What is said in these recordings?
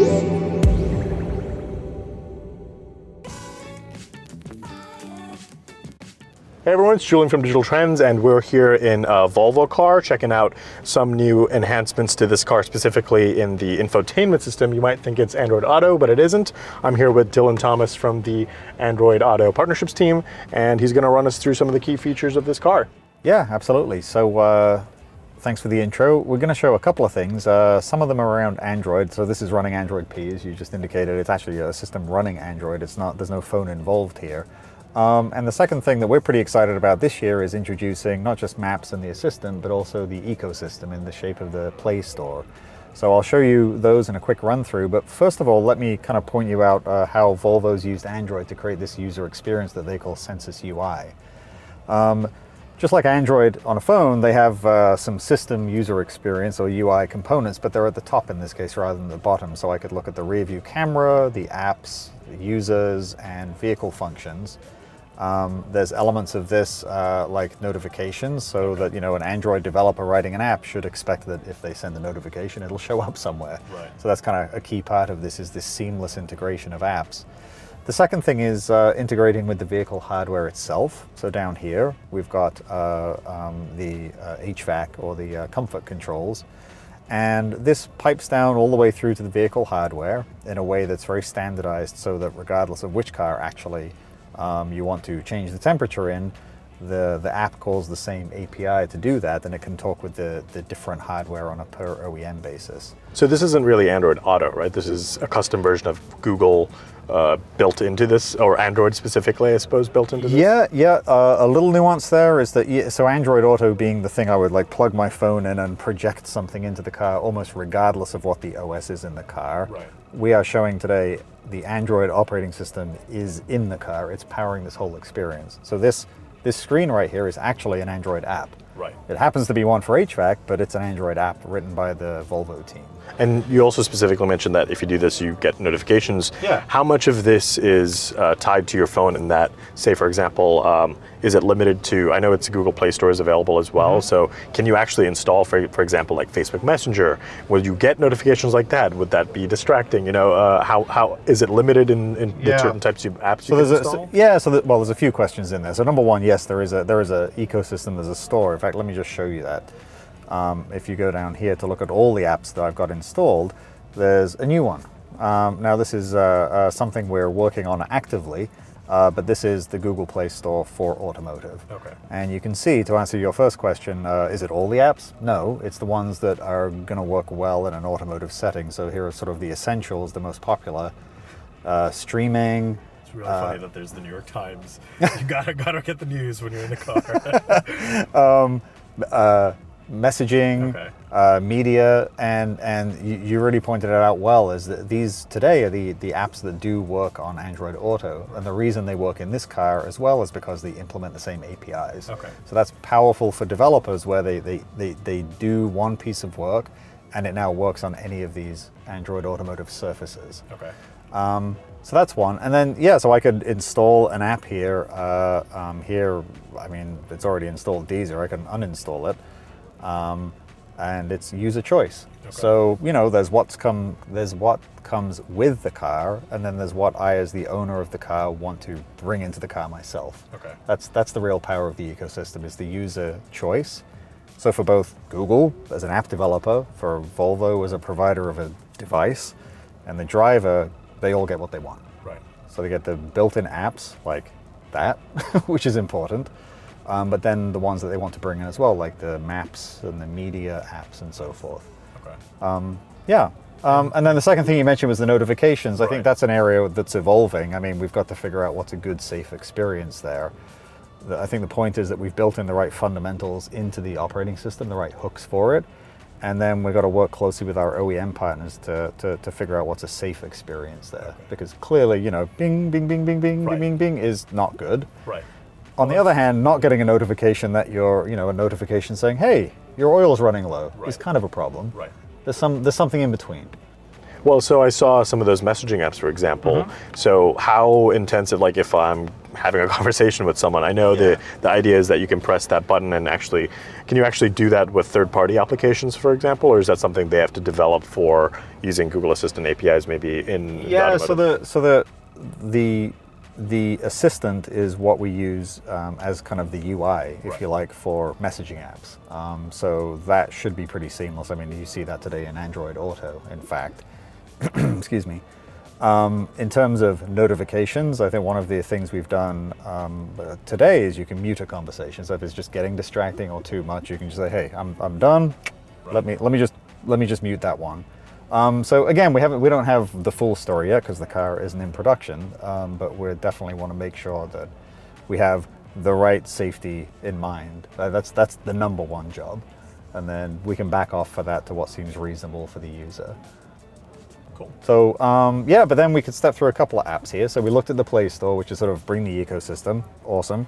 Hey everyone, it's Julian from Digital Trends, and we're here in a Volvo car checking out some new enhancements to this car, specifically in the infotainment system. You might think it's Android Auto, but it isn't. I'm here with Dylan Thomas from the Android Auto Partnerships team, and he's going to run us through some of the key features of this car. Yeah, absolutely. So uh, thanks for the intro. We're going to show a couple of things. Uh, some of them are around Android. So this is running Android P, as you just indicated. It's actually a system running Android. It's not. There's no phone involved here. Um, and the second thing that we're pretty excited about this year is introducing not just maps and the assistant, but also the ecosystem in the shape of the Play Store. So I'll show you those in a quick run through, but first of all, let me kind of point you out uh, how Volvo's used Android to create this user experience that they call Sensus UI. Um, just like Android on a phone, they have uh, some system user experience or UI components, but they're at the top in this case rather than the bottom. So I could look at the rear view camera, the apps, the users, and vehicle functions. Um, there's elements of this uh, like notifications, so that you know an Android developer writing an app should expect that if they send a notification, it'll show up somewhere. Right. So that's kind of a key part of this is this seamless integration of apps. The second thing is uh, integrating with the vehicle hardware itself. So down here, we've got uh, um, the uh, HVAC or the uh, comfort controls. And this pipes down all the way through to the vehicle hardware in a way that's very standardized so that regardless of which car actually um, you want to change the temperature in, the, the app calls the same API to do that, then it can talk with the, the different hardware on a per OEM basis. So this isn't really Android Auto, right? This is a custom version of Google uh, built into this, or Android specifically, I suppose, built into this? Yeah, yeah. Uh, a little nuance there is that, yeah, so Android Auto being the thing I would like plug my phone in and project something into the car almost regardless of what the OS is in the car. Right. We are showing today the Android operating system is in the car. It's powering this whole experience. So this this screen right here is actually an Android app. Right. It happens to be one for HVAC, but it's an Android app written by the Volvo team. And you also specifically mentioned that if you do this, you get notifications. Yeah. How much of this is uh, tied to your phone in that, say, for example, um, is it limited to, I know it's Google Play Store is available as well, Mm-hmm. so can you actually install, for, for example, like Facebook Messenger? Will you get notifications like that? Would that be distracting? You know, uh, how, how is it limited in, in the Yeah. certain types of apps So you can there's a, install? so- yeah, so that, well, there's a few questions in there. So number one, yes, there is a there is a ecosystem. There's a store. In fact, let me just show you that. Um, if you go down here to look at all the apps that I've got installed, there's a new one. Um, now this is uh, uh, something we're working on actively, uh, but this is the Google Play Store for automotive. Okay. And you can see, to answer your first question, uh, is it all the apps? No, it's the ones that are going to work well in an automotive setting. So here are sort of the essentials, the most popular. Uh, streaming, It's really funny that there's the New York Times. you gotta, gotta get the news when you're in the car. uh, messaging, Okay. uh, media, and and you, you really pointed it out well. Is that these today are the the apps that do work on Android Auto, and the reason they work in this car as well is because they implement the same APIs. Okay. So that's powerful for developers where they they, they, they do one piece of work, and it now works on any of these Android Automotive surfaces. okay. Um, so that's one, and then yeah, so I could install an app here. Uh, um, here, I mean, it's already installed Deezer. I can uninstall it, um, and it's user choice. So you know, there's what's come, there's what comes with the car, and then there's what I, as the owner of the car, want to bring into the car myself. Okay. That's that's the real power of the ecosystem is the user choice. So for both Google as an app developer, for Volvo as a provider of a device, and the driver, they all get what they want. Right. So they get the built-in apps like that, which is important, um, but then the ones that they want to bring in as well, like the maps and the media apps and so forth. Okay. Yeah. Um, and then the second thing you mentioned was the notifications. I think that's an area that's evolving. I mean, we've got to figure out what's a good, safe experience there. The- I think the point is that we've built in the right fundamentals into the operating system, the right hooks for it. And then we've got to work closely with our OEM partners to, to, to figure out what's a safe experience there. Because clearly, you know, bing, bing, bing, bing, bing, Right. bing, bing, bing is not good. Right. On the other hand, not getting a notification that you're, you know, a notification saying, hey, your oil's running low is kind of a problem. Right. There's some there's something in between. Well, so I saw some of those messaging apps, for example. Mm-hmm. So how intensive, like if I'm having a conversation with someone. I know Yeah. the the idea is that you can press that button and actually, can you actually do that with third-party applications, for example, or is that something they have to develop for using Google Assistant APIs, maybe in the Yeah, so the so the the the assistant is what we use um, as kind of the UI, if Right. you like, for messaging apps. Um, so that should be pretty seamless. I mean, you see that today in Android Auto, in fact. Excuse me. Um, in terms of notifications, I think one of the things we've done um, today is you can mute a conversation. So if it's just getting distracting or too much, you can just say, "Hey, I'm, I'm done. Let me let me just let me just mute that one." Um, so again, we haven't we don't have the full story yet because the car isn't in production, um, but we definitely want to make sure that we have the right safety in mind. Uh, that's that's the number one job, and then we can back off for that to what seems reasonable for the user. Cool. So um, yeah, but then we could step through a couple of apps here. So we looked at the Play Store, which is sort of bring the ecosystem. Awesome.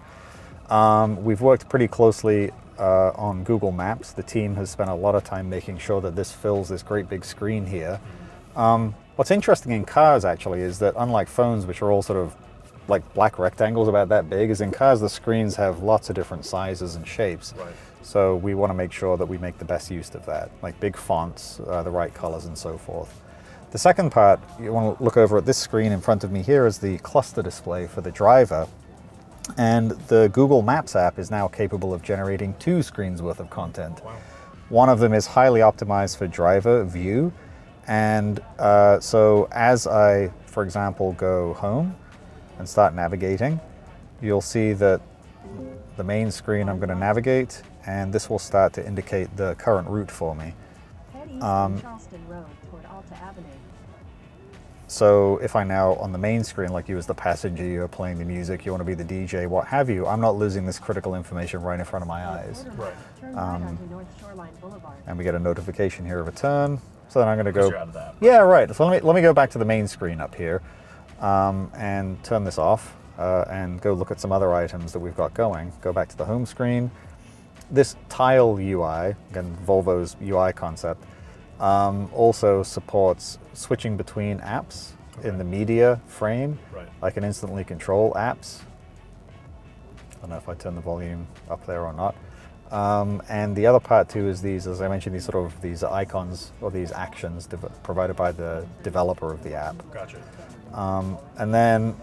Um, we've worked pretty closely uh, on Google Maps. The team has spent a lot of time making sure that this fills this great big screen here. Um, what's interesting in cars actually is that unlike phones, which are all sort of like black rectangles about that big, is in cars the screens have lots of different sizes and shapes. Right. So we want to make sure that we make the best use of that, like big fonts, uh, the right colors, and so forth. The second part, you want to look over at this screen in front of me here is the cluster display for the driver. And the Google Maps app is now capable of generating two screens worth of content. One of them is highly optimized for driver view. And uh, so as I, for example, go home and start navigating, you'll see that the main screen I'm going to navigate, and this will start to indicate the current route for me. Um, on Charleston Road toward Alta Avenue. So if I now on the main screen, like you as the passenger, you're playing the music, you want to be the DJ, what have you, I'm not losing this critical information right in front of my eyes. Right. Turn Um, right North Shoreline Boulevard. And we get a notification here of a turn. So then I'm going to go. you're out of that. Yeah, right. So let me let me go back to the main screen up here, um, and turn this off, uh, and go look at some other items that we've got going. Go back to the home screen. This tile UI, again Volvo's UI concept, um, also supports switching between apps in the media frame. Right. I can instantly control apps. I don't know if I turn the volume up there or not. Um, and the other part too is these, as I mentioned, these sort of these icons or these actions provided by the developer of the app. Gotcha. Um, and then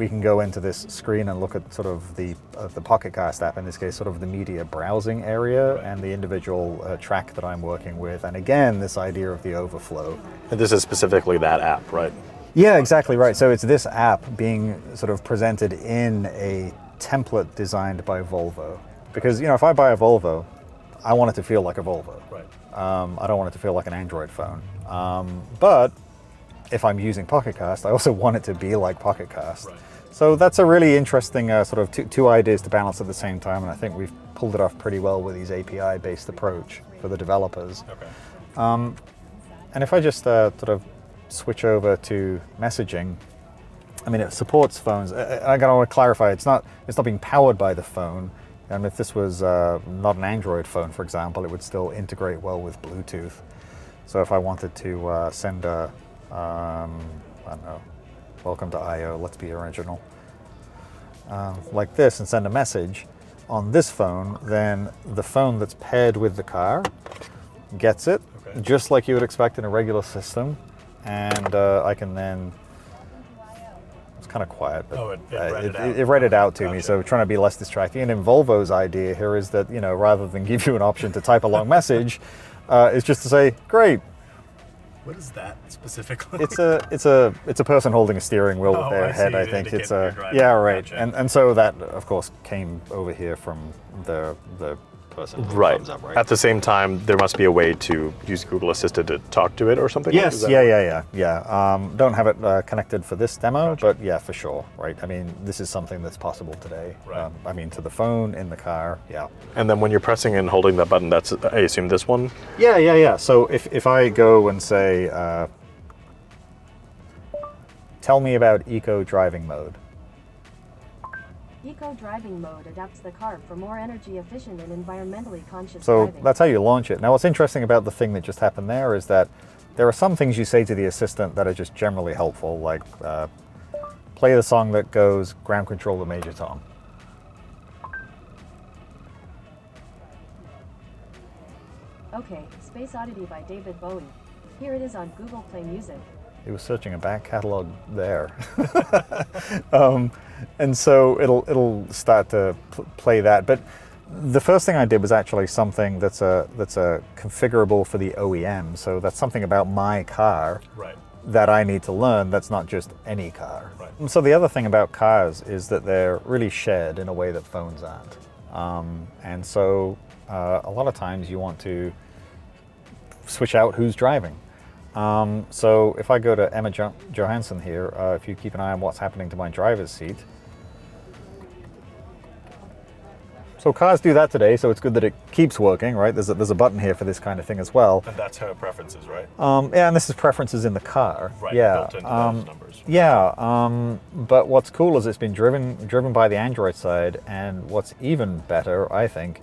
we can go into this screen and look at sort of the uh, the Pocket Cast app, in this case, sort of the media browsing area and the individual uh, track that I'm working with. And again, this idea of the overflow. And this is specifically that app, right? Yeah, exactly right. So it's this app being sort of presented in a template designed by Volvo. Because, you know, if I buy a Volvo, I want it to feel like a Volvo. Right. Um, I don't want it to feel like an Android phone. Um, but if I'm using Pocket Cast, I also want it to be like Pocket Cast. Right. So that's a really interesting uh, sort of two, two ideas to balance at the same time, and I think we've pulled it off pretty well with these API-based approach for the developers. Okay. And if I just uh, sort of switch over to messaging, I mean, it supports phones. I, I gotta clarify, it's not it's not being powered by the phone. And if this was uh, not an Android phone, for example, it would still integrate well with Bluetooth. So if I wanted to uh, send a, um, I don't know, welcome to I/O, let's be original, um, like this, and send a message on this phone, then the phone that's paired with the car gets it, Okay. just like you would expect in a regular system, and uh, I can then. It's kind of quiet, but Oh, it- it uh, read it it, out. it read it out to me. Gotcha. So trying to be less distracting. And in Volvo's idea here is that you know rather than give you an option to type a long message, uh, it's just to say, "Great, What is that specifically? it's a it's a it's a person holding a steering wheel with Oh, their I head. I think it's a yeah right, Gotcha. and and so that of course came over here from the the person. right. up, right? At the same time, there must be a way to use Google Assistant to talk to it or something. Yes, that- yeah, yeah, yeah, yeah. Um, don't have it uh, connected for this demo, but yeah, for sure, right? I mean, this is something that's possible today. Right. Um, I mean, to the phone, in the car, yeah. And then when you're pressing and holding that button, that's I assume this one. Yeah, yeah, yeah. So if, if I go and say, uh, tell me about eco driving mode. Eco driving mode adapts the car for more energy efficient and environmentally conscious So driving. that's how you launch it. Now, what's interesting about the thing that just happened there is that there are some things you say to the assistant that are just generally helpful, like uh, play the song that goes ground control to Major Tom. Okay, Space Oddity by David Bowie. Here it is on Google Play Music. He was searching a back catalog there, um, and so it'll it'll start to pl- play that. But the first thing I did was actually something that's a that's a configurable for the OEM. So that's something about my car Right. that I need to learn. That's not just any car. Right. And so the other thing about cars is that they're really shared in a way that phones aren't. Um, and so uh, a lot of times you want to switch out who's driving. Um, so if I go to Emma jo- Johansson here, uh, if you keep an eye on what's happening to my driver's seat. So cars do that today, so it's good that it keeps working, right? There's a, there's a button here for this kind of thing as well. And that's her preferences, right? Um, yeah, and this is preferences in the car. Right, Yeah. um. Yeah. Um, but what's cool is it's been driven driven by the Android side, and what's even better, I think,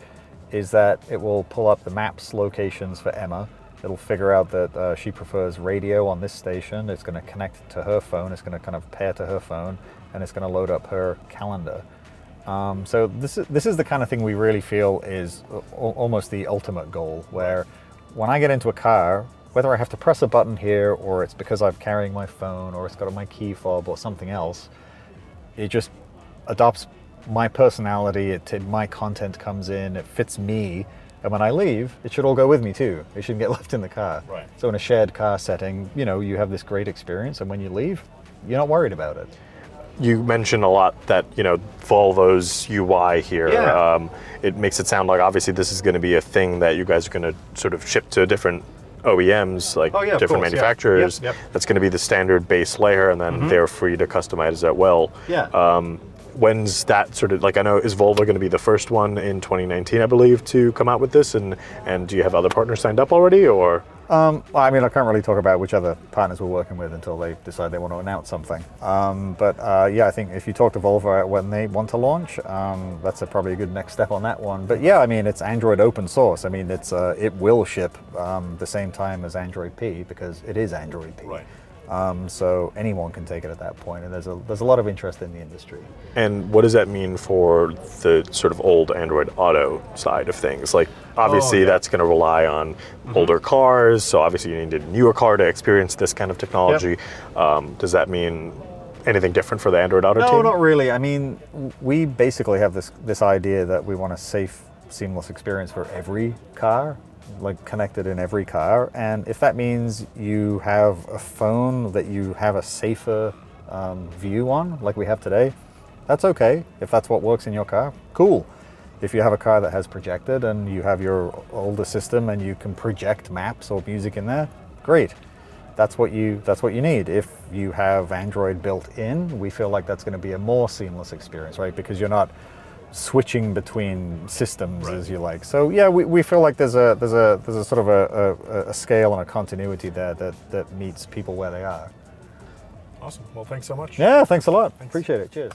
is that it will pull up the maps locations for Emma. It'll figure out that uh, she prefers radio on this station. It's going to connect to her phone. It's going to kind of pair to her phone, and it's going to load up her calendar. Um, so this is this is the kind of thing we really feel is al- almost the ultimate goal. Where when I get into a car, whether I have to press a button here, or it's because I'm carrying my phone, or it's got my key fob, or something else, it just adopts my personality. It, my content comes in. It fits me. And when I leave, it should all go with me too. It shouldn't get left in the car. Right. So in a shared car setting, you know, you have this great experience, and when you leave, you're not worried about it. You mentioned a lot that you know Volvo's UI here. Yeah. Um, it makes it sound like obviously this is going to be a thing that you guys are going to sort of ship to different OEMs, like Oh, yeah, different course, yeah. manufacturers. Yep, yep. That's going to be the standard base layer, and then they're free to customize that well. Yeah. Um, when's that sort of like? I know is Volvo going to be the first one in 2019, I believe, to come out with this, and and do you have other partners signed up already, or? Um, well, I mean, I can't really talk about which other partners we're working with until they decide they want to announce something. Um, but uh, yeah, I think if you talk to Volvo when they want to launch, um, that's a, probably a good next step on that one. But yeah, I mean, it's Android open source. I mean, it's uh, it will ship um, the same time as Android P because it is Android P. Right. Um, so anyone can take it at that point, and there's a there's a lot of interest in the industry. And what does that mean for the sort of old Android Auto side of things? Like, obviously, Oh, yeah. Mm-hmm. that's going to rely on older cars, so obviously, you need a newer car to experience this kind of technology. Um, does that mean anything different for the Android Auto No, team? not really. I mean, we basically have this this idea that we want a safe, seamless experience for every car, like connected in every car. And if that means you have a phone that you have a safer um, view on, like we have today, that's okay. If that's what works in your car, cool. If you have a car that has projected and you have your older system and you can project maps or music in there, great that's what you that's what you need. If you have Android built in, we feel like that's going to be a more seamless experience, right? Because you're not switching between systems as you like. So yeah, we, we feel like there's a there's a there's a sort of a, a, a scale and a continuity there that that meets people where they are. Awesome. Well, thanks so much. Yeah, thanks a lot. Appreciate it. Cheers.